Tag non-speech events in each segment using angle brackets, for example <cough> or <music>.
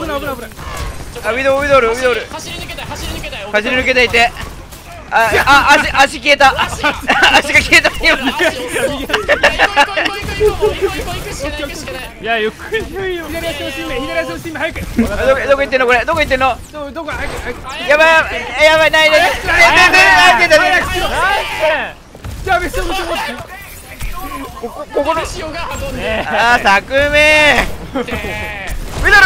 危ない危ない危ない。あウィドウウィドルウィドル。走り抜けたい走り抜けたい走り抜けていて。ああ足足消えた。足。が消えた。いいやゆっくり左足の新名左足の新名早くどこどこ行ってんのこれどこ行ってんのどどこ早く早くやばいやばいないないないないないないじゃあ別に別にここここのあー作名ってウィドル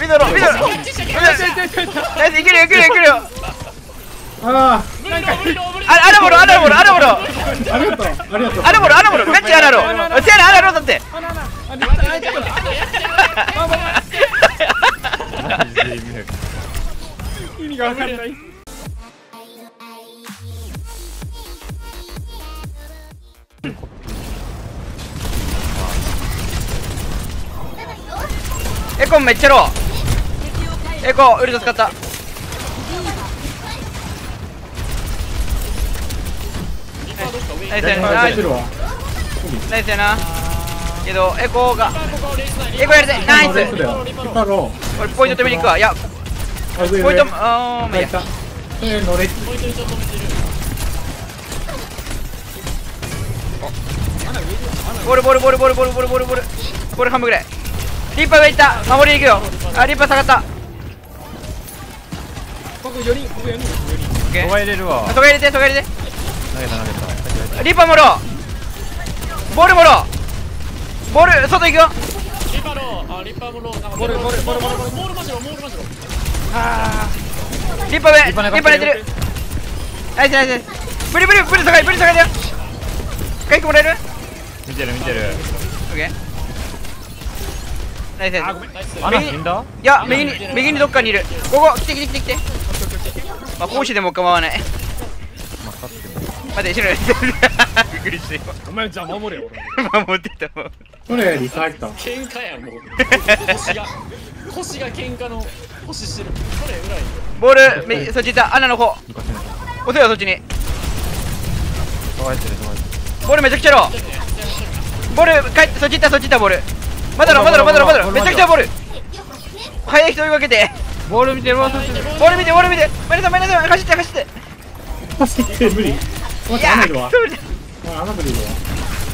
ミドルミドルナイスいけるよいけるよいけるよ。ああなんか。アラボロアラボロアラボロありがとうありがとう。アラボロアラボロめっちゃアラロせやなアラロだって意味が分かんないエコンめっちゃローエコウルト使った。ナイスやなナイスやなけどエコース内エコやるぜナイス俺ポイント止めに行くわいやポイント上あーまあいいやいたそれ乗れボールボールボールボールボールボールボールボールボール半分ぐらいリッパーがいった守りに行くよあリッパー下がった僕4人僕4人4人オッケー。そば入れるわ。そこ入れてそこ入れて。投げた投げた。リッパーもろう。ボールもろう。ボール外行くよ。リパローあリパーもローなんかボールボールボール。ボールボールボールマジロボー。ルマジロリッパー上リッリッパーパー寝てる。ナイスナイスブリブリブリ下がりブリ下がりだよ回復もらえる？見てる見てる。オッケー。ナイスナイス。アナ死んだ？いや右に右にどっかにいる。ここ来て来て来て来てまあ講師でも構わない。まあ勝っても。待って後ろにびっくりしてお前じゃあ守れよ俺。今守ってたもんそれリサ入った喧嘩やんもう。腰が腰が喧嘩の腰してる。これ裏いボールめそっち行った。穴の方。押せよそっちに。ボールめちゃくちゃローボール帰ってそっち行ったそっち行ったボール。まだろまだろまだろまだろ。めちゃくちゃボール。速い人追いかけてボール見てボール見て。ボール見てマイナさんマイナさん走って走って。走って無理。待っていやー穴いる穴いるわ。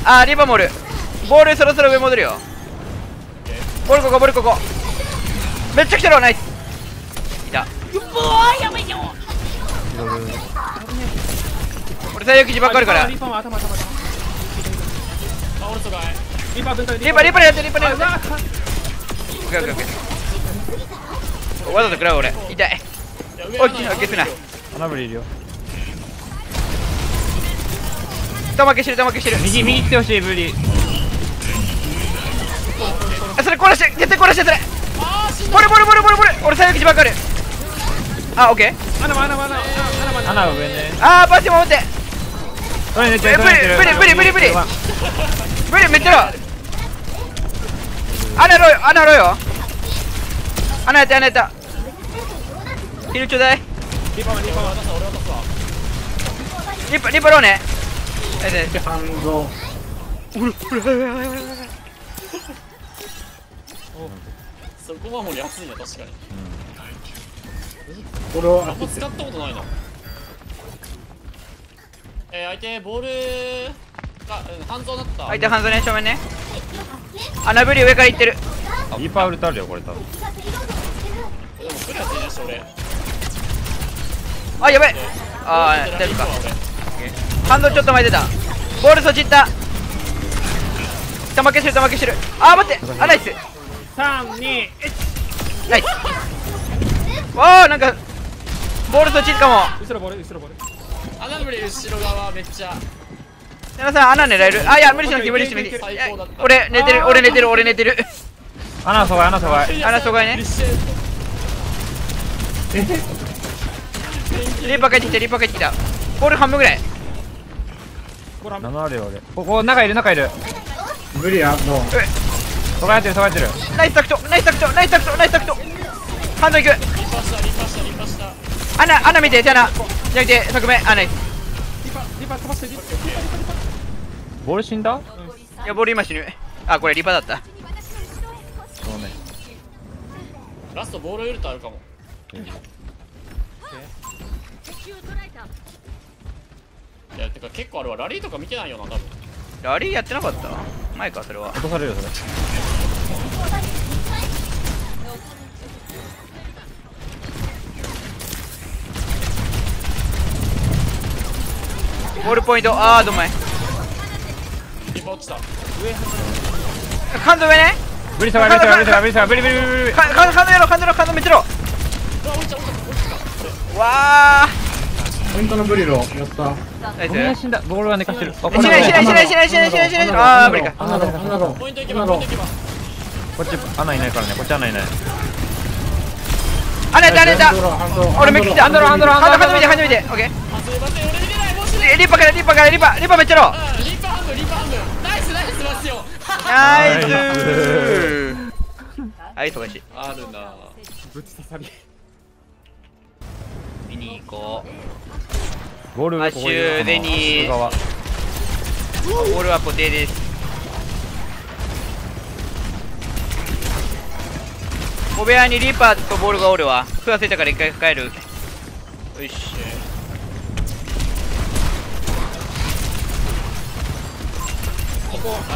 あーリバモール。ボールそろそろ上戻るよ。ボールここボールここ。めっちゃ来てるわナイス。いた。俺最悪自爆あるから。リッパーリバリバやってリバやってオッケーオッケーオッケーわざと食らう俺。痛い。おいオッケーすな。穴ぶりいるよ。玉消してる玉消してる。右右来てほしいブリ。あそれ殺して絶対殺してそれ。ボールボールボールボールボール俺最悪自爆ある。あオッケー。穴も穴も穴。も穴も上ね。あーバス守って。それ寝てえるそれ寝てるブリブリブリブリ。ブリめっちゃロ穴ロよ穴ロよ穴やった穴やったヒルちょうだい。リッパーもリッパーも渡すわ。俺渡すわリッパリッパローね。ナイスナイスで反動そこはもう安いな確かに。これをあん。ま使ったことない。なえー、相手ボールが、うん、半蔵だった。相手半蔵ね正面ね。穴ブリ上から行ってる。リーパーウルトあるよこれ多分でも来るやついないし俺あやばいあー大丈夫か。ハンドちょっと前出た。ボールそっち行った。玉消してる玉消してる。あー待って。あナイス。三二一ナイス。わーなんかボールそっち行くかも後ろボール後ろボール。穴ぶり後ろ側めっちゃ。皆さん穴狙える？あいや無理しなくて無理しなくて最い。や高だった。俺寝てる。俺寝てる俺寝てる。穴そばい穴そばい。穴そこへねリーパー帰ってきたリーパー帰ってきたボール半分ぐらい。ボール7あるよ俺ここ中いる中いる。無理やもう。そばやってるそばやってる。ナイスタクト。ナイスタクト。ナイスタクト。ナイスタクト。ハンドいく。リパしたリパしたリパした穴穴見て手穴じゃなくて側面あナイスリッパーリッパー飛ばしてリッパーボール死んだ？いやボール今死ぬ。あこれリーパーだった。そうね。ラストボールウルトあるかもいやてか結構あれはラリーとか見てないよな多分。ラリーやってなかった？前かそれは。落とされるよそれ。ボールポイント。あーどんまい。リッパー落ちた。感動上ね。ブリ下がるブリ下がるブリ下がるブリ下がるブリブリブリブリかか感動やろ感動やろ感動めっちゃろうわ落ちた落ちた落ちたわポイントのブリロやった。ーナイス。死んだ。ボールは寝かしてる。あしないしないしないしないしないしないしない。あー無理か。アナロアナロポイント行けアナロばポイント行けばこっち穴いないからね。こっち穴いない。あれだあれだハンド俺めっちゃハンドルハンドルハンドル初めて初めてオッケー。あすいません俺見てないもうしないリッパからリッパからリッパリッパめっちゃろうんリッパー半分リッパー半分ナイスナイスますよナイス。はい <laughs> 忙しい。あるなぶち刺さり行こボールマッシュデニー外側うボールは固定です。小部屋にリーパーとボールがおるわ。食わせたから一回抱える。よし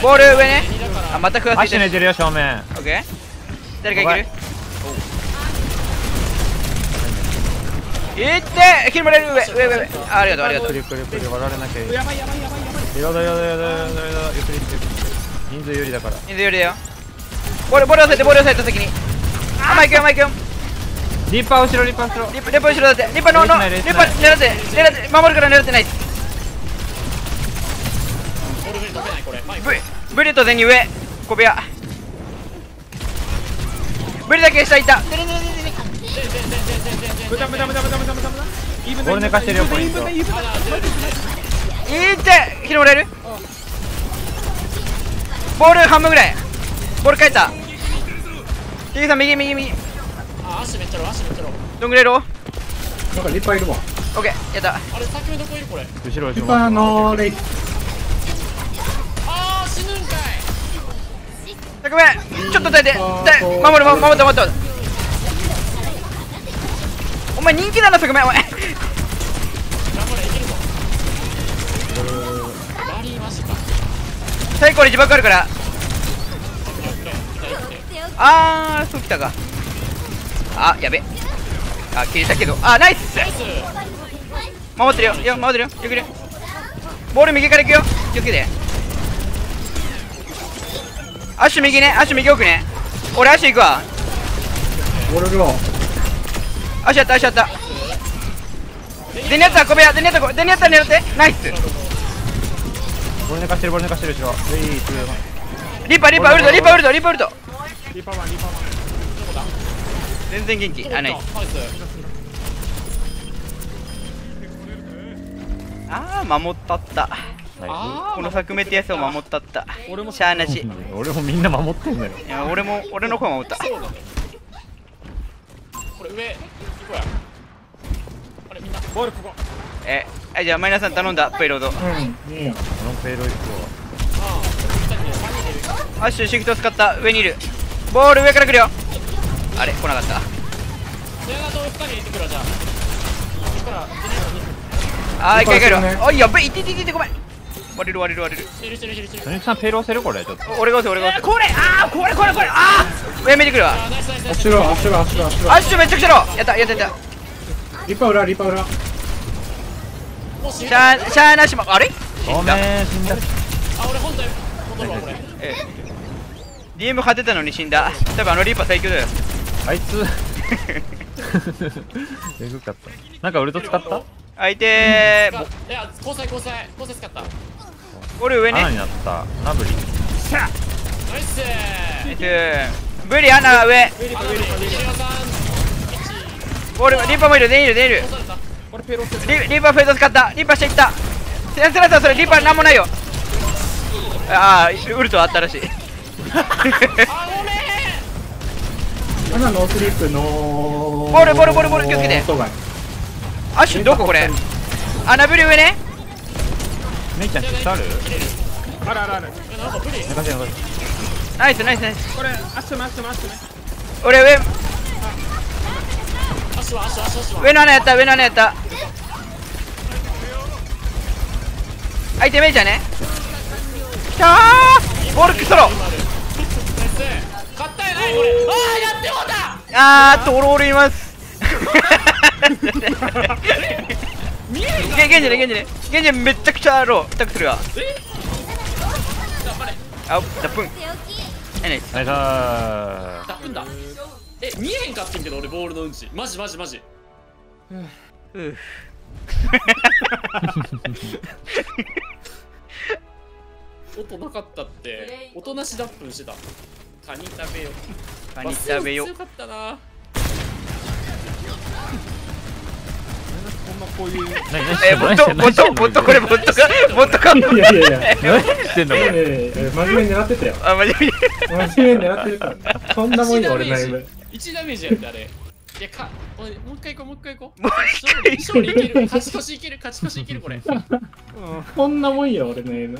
ボール上ね。あまた食わせてる。足寝てるよ正面。オッケー。誰かいける？いって切りもらえる上上上上。あありがとうありがとう。ゆっくりゆっくり割られなきゃいいやばい。やばいやばいやばい。やだやだやだやだやだゆっくりゆっくり人数有利だから水よりだよボールボール押さえてボール押さえた先にあマイクよマイクよリッパー後ろリッパー後ろリッパリッパ後ろだってリッパののレースリッパ狙って狙って守るから狙ってないブリとゼニ上小部屋ブリだけ下い。た無駄無駄無駄無駄無駄無駄無駄イーブンだボール寝かしてるよポイントイーブンだイーブンだあら全然いって切りもらえるボール半分ぐらいボール返ったテキさん右右右あ足めっちゃろ足めっちゃろどんぐらいロなんかリッパーいるわオッケーやったあれ先目どこいるこれ後ろ後ろリッパーのレイあー死ぬんかいごめんちょっと耐えて耐え守る守る守って守って前人気だなそごめんお前。最高に自爆あるから。いたいたいあーそうきたか。あやべ。あ切れたけど。あナイス。守ってるよ。いや守ってるよ。ゆっくり。ボール右から行くよ。気をつけて。アッシュ右ね。アッシュ右奥ね。俺アッシュ行くわ。ボールロアッシュやったアッシュやった。デニヤッター小部屋デニヤッターデニヤッター狙って。ナイス。ボール寝かしてるボール寝かしてる後ろ。リッパーリッパーウルトリッパーウルトリッパーウルトリーパーマンリーパーマン。全然元気。あナイス。ナイスあー守ったった。あこの作目ってやつを守った。った俺もしゃあなし。い <laughs> 俺もみんな守ってんだよ。や俺も俺の方守った。そうだねこれ上行こうや。あれみんな。ボールここ。えはいじゃあマイナスさん頼んだペイロード。ーうん。いいやこのペイロ行くあ。あ2人で3人でいるアッシュシフト使った。上にいる。ボール上から来るよ。あれ来なかった。レアナと2人で行ってくるわじゃあ。あー一回帰るここですよねおいやべいっていっていってごめん割れる割れる割れる。にしてるしてるしてるしてる。ソニックさんペイロ押せる？これちょっと。お俺が押せ俺が押せ。これあーこれこれこれ。あー。やめてくるわ。あーナイスナイスナイスアッシュローアッシュローアッシュローアッシュロアッシュめっちゃくちゃろ。やったやったやっーリッパー裏リッパー裏シャーシャーなしもあれ？ごめん死んだ。あ俺本体戻るわこれえ。え DM 勝てたのに死んだ。多分あのリーパー最強だよ。あいつ。<laughs> えぐかった。なんかウルト使った？相手あいや交際交際交際使ったナボール上ね。穴になった。ナブリ。イスナイスブリアナ上。あのねリリオさん1ボールリーパーもいる。全員いる全員いるリリーパーフェード使った。リーパーしていった。センスラさんそれリーパーなんもないよ。ああウルトあったらしい。あごめんアナノースリップのボールボールボールボール。気をつけて。アッシュどここれ？穴ブリ上ね姉ちゃん質ある？あるあるある。えなんかナイスナイスナイス。これアッシュもアッシュもアッシュね俺上上の穴やった上の穴やった。アイテムメイちゃんね？きゃー。ボルクソロ勝ったやないこれ。ああやってもうたあートロールいます <laughs> ゲンゲンジねゲンジねゲンジめっちゃくちゃロータクするわあダプンナイスナイスーダフんだえ見えへんかってんけど俺ボールのうんちマジマジマジうう音なかったって音なし脱粉してたカニ食べよカニ食べよ強かったなこんなこう。いうえボットボットボットこれボットかボットかいやいやいや何してんのこれ真面目に狙ってたよあマジで真面目に狙ってるからそんなもんよ俺の M 1ダメージやってあれいやかおいもう一回行こうもう一回行こうもう一回勝利勝利いける勝ち越しいける勝ち越しいけるこれこんなもんよ俺の M